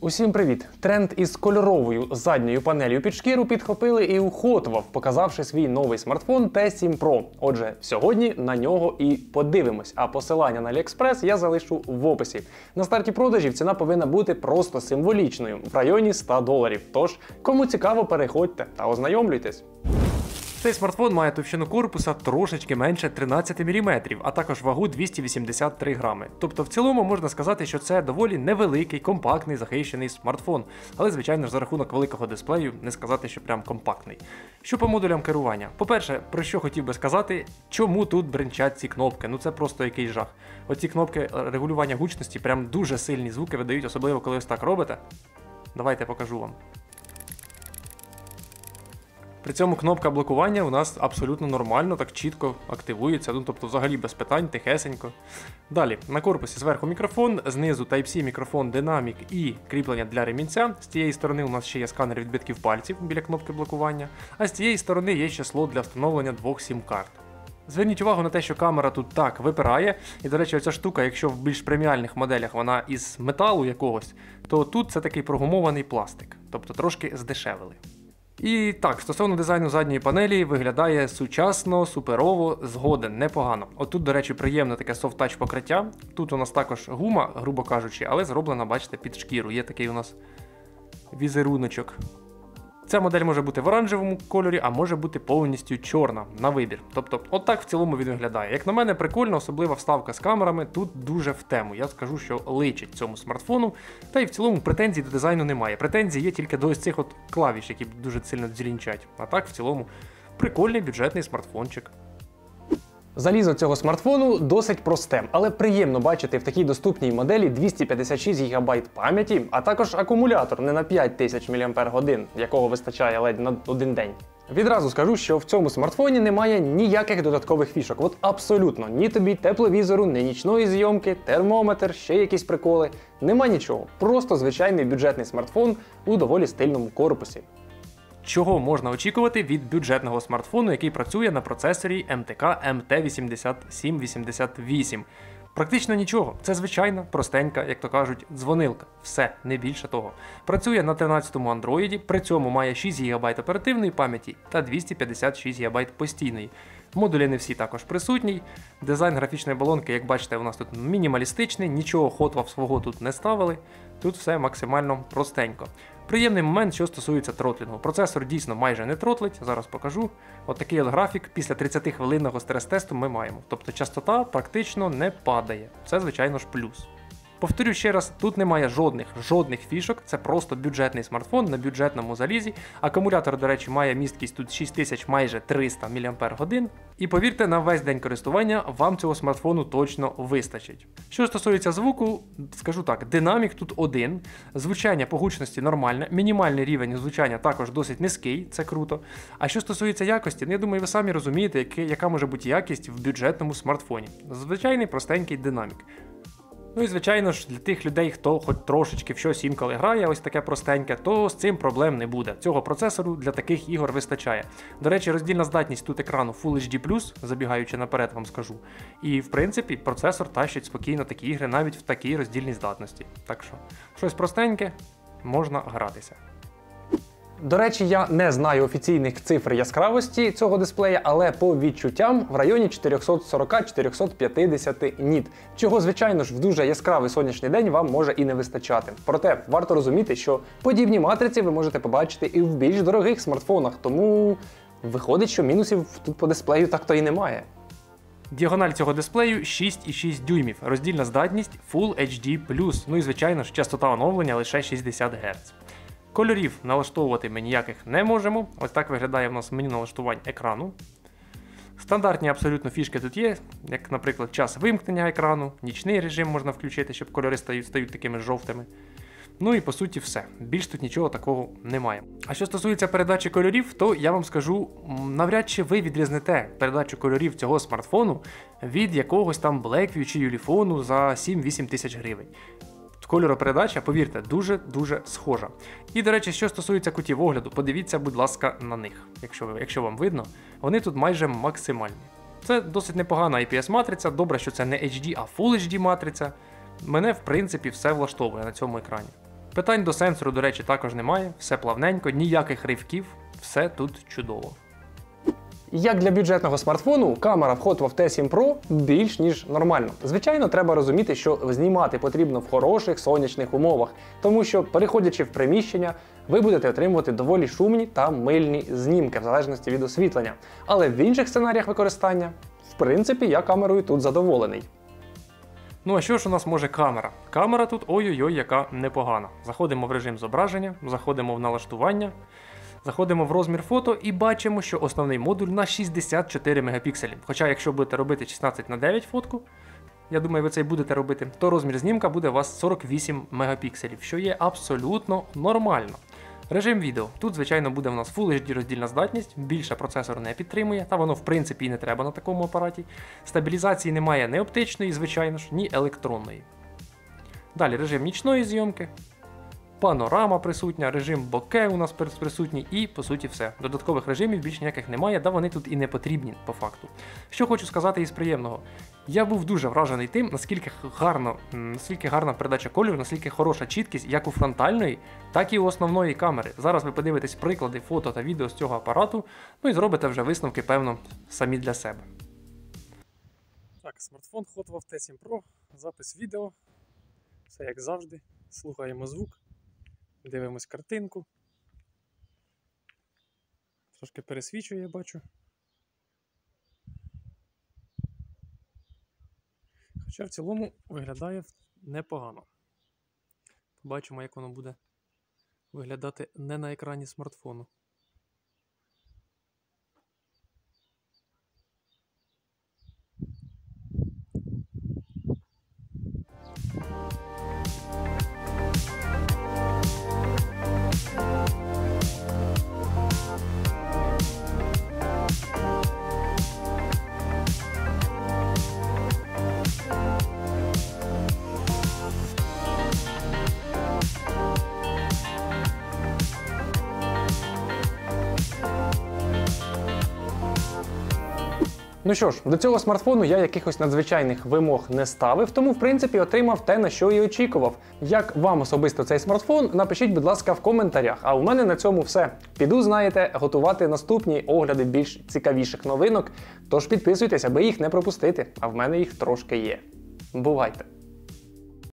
Усім привіт! Тренд із кольоровою задньою панелью під шкіру підхопили і у показавши свій новий смартфон T7 Pro. Отже, сьогодні на нього і подивимось. А посилання на AliExpress я залишу в описі. На старті продажів ціна повинна бути просто символічною в районі 100 доларів. Тож, кому цікаво, переходьте та ознайомлюйтесь. Цей смартфон має товщину корпуса трошечки менше 13 мм, а також вагу 283 грами. Тобто, в цілому можна сказати, що це доволі невеликий, компактний захищений смартфон. Але, звичайно ж, за рахунок великого дисплею не сказати, що прям компактний. Що по модулям керування? По-перше, про що хотів би сказати, чому тут бренчать ці кнопки? Ну це просто якийсь жах. Оці кнопки регулювання гучності прям дуже сильні звуки видають, особливо коли ось так робите. Давайте покажу вам. При цьому кнопка блокування у нас абсолютно нормально, так чітко активується, ну тобто взагалі без питань, тихесенько. Далі, на корпусі зверху мікрофон, знизу Type-C мікрофон, динамік і кріплення для ремінця. З цієї сторони у нас ще є сканер відбитків пальців біля кнопки блокування, а з цієї сторони є ще слот для встановлення двох сім-карт. Зверніть увагу на те, що камера тут так випирає. І, до речі, оця штука, якщо в більш преміальних моделях вона із металу якогось, то тут це такий прогумований пластик, тобто трошки здешевили. І так, стосовно дизайну задньої панелі, виглядає сучасно, суперово, згоден, непогано. Отут, до речі, приємне таке soft-touch покриття. Тут у нас також гума, грубо кажучи, але зроблена, бачите, під шкіру. Є такий у нас візеруночок. Ця модель може бути в оранжевому кольорі, а може бути повністю чорна на вибір. Тобто, отак в цілому він виглядає. Як на мене, прикольно, особлива вставка з камерами. Тут дуже в тему. Я скажу, що личить цьому смартфону. Та й в цілому претензій до дизайну немає. Претензії є тільки до ось цих от клавіш, які дуже сильно дзелінчать. А так, в цілому, прикольний бюджетний смартфончик. Залізо цього смартфону досить просте, але приємно бачити в такій доступній моделі 256 ГБ пам'яті, а також акумулятор не на 5000 мАч, якого вистачає ледь на один день. Відразу скажу, що в цьому смартфоні немає ніяких додаткових фішок. От абсолютно ні тобі тепловізору, ні нічної зйомки, термометр, ще якісь приколи. Нема нічого. Просто звичайний бюджетний смартфон у доволі стильному корпусі. Чого можна очікувати від бюджетного смартфону, який працює на процесорі МТК MT8788? Практично нічого. Це звичайна, простенька, як то кажуть, дзвонилка. Все, не більше того. Працює на 13-му Android, при цьому має 6 ГБ оперативної пам'яті та 256 ГБ постійної. Модулі не всі також присутній. Дизайн графічної балонки, як бачите, у нас тут мінімалістичний, нічого хотва свого тут не ставили. Тут все максимально простенько. Приємний момент, що стосується тротлінгу. Процесор дійсно майже не тротлить, зараз покажу. От такий от графік після 30 хвилинного стрес-тесту ми маємо. Тобто частота практично не падає. Це, звичайно ж, плюс. Повторю ще раз, тут немає жодних жодних фішок, це просто бюджетний смартфон на бюджетному залізі. Акумулятор, до речі, має місткість тут 6000 майже 300 мАч. І повірте, на весь день користування вам цього смартфону точно вистачить. Що стосується звуку, скажу так, динамік тут один, звучання по гучності нормальне, мінімальний рівень звучання також досить низький, це круто. А що стосується якості, ну я думаю, ви самі розумієте, яка може бути якість в бюджетному смартфоні. Звичайний простенький динамік. Ну і звичайно ж, для тих людей, хто хоч трошечки в щось інколи грає, ось таке простеньке, то з цим проблем не буде. Цього процесору для таких ігор вистачає. До речі, роздільна здатність тут екрану Full HD, забігаючи наперед, вам скажу. І в принципі процесор тащить спокійно такі ігри навіть в такій роздільній здатності. Так що, щось простеньке, можна гратися. До речі, я не знаю офіційних цифр яскравості цього дисплея, але по відчуттям в районі 440-450 ніт, чого, звичайно ж, в дуже яскравий сонячний день вам може і не вистачати. Проте варто розуміти, що подібні матриці ви можете побачити і в більш дорогих смартфонах, тому виходить, що мінусів тут по дисплею так-то і немає. Діагональ цього дисплею 6,6 дюймів, роздільна здатність Full HD+, ну і звичайно ж частота оновлення лише 60 Гц. Кольорів налаштовувати ми ніяких не можемо. Ось так виглядає в нас меню налаштувань екрану. Стандартні абсолютно фішки тут є, як, наприклад, час вимкнення екрану, нічний режим можна включити, щоб кольори стають, стають такими жовтими. Ну і по суті все. Більш тут нічого такого немає. А що стосується передачі кольорів, то я вам скажу, навряд чи ви відрізнете передачу кольорів цього смартфону від якогось там Blackview чи Юліфону за 7-8 тисяч гривень. Кольоропередача, повірте, дуже-дуже схожа. І, до речі, що стосується кутів огляду, подивіться, будь ласка, на них, якщо якщо вам видно, вони тут майже максимальні. Це досить непогана IPS-матриця, добре, що це не HD, а Full HD матриця. Мене, в принципі, все влаштовує на цьому екрані. Питань до сенсору, до речі, також немає. Все плавненько, ніяких ривків, все тут чудово. Як для бюджетного смартфону, камера вход в Hot T 7 Pro більш ніж нормально. Звичайно, треба розуміти, що знімати потрібно в хороших сонячних умовах, тому що, переходячи в приміщення, ви будете отримувати доволі шумні та мильні знімки в залежності від освітлення. Але в інших сценаріях використання, в принципі, я камерою тут задоволений. Ну а що ж у нас може камера? Камера тут ой-ой-ой, яка непогана. Заходимо в режим зображення, заходимо в налаштування, заходимо в розмір фото і бачимо, що основний модуль на 64 мегапікселі. Хоча, якщо будете робити 16 на 9 фотку, я думаю, ви це і будете робити, то розмір знімка буде у вас 48 мегапікселів, що є абсолютно нормально. Режим відео. Тут, звичайно, буде у нас Full HD роздільна здатність, більше процесор не підтримує, та воно в принципі і не треба на такому апараті. Стабілізації немає ні оптичної, звичайно ж, ні електронної. Далі режим нічної зйомки. Панорама присутня, режим боке у нас прис- присутній, і по суті все. Додаткових режимів більш ніяких немає, да вони тут і не потрібні по факту. Що хочу сказати із приємного. Я був дуже вражений тим, наскільки гарно, наскільки гарна передача кольору, наскільки хороша чіткість як у фронтальної, так і у основної камери. Зараз ви подивитесь приклади фото та відео з цього апарату, ну і зробите вже висновки, певно, самі для себе. Так, смартфон Hotwave T7 Pro, запис відео. Все як завжди. Слухаємо звук, дивимось картинку. Трошки пересвічує, я бачу. Хоча в цілому виглядає непогано. Побачимо, як воно буде виглядати не на екрані смартфону. Ну що ж, до цього смартфону я якихось надзвичайних вимог не ставив, тому в принципі отримав те, на що і очікував. Як вам особисто цей смартфон, напишіть, будь ласка, в коментарях. А у мене на цьому все. Піду, знаєте, готувати наступні огляди більш цікавіших новинок. Тож підписуйтесь, аби їх не пропустити. А в мене їх трошки є. Бувайте!